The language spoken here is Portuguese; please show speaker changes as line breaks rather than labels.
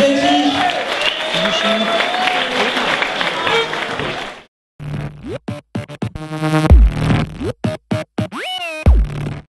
Finish.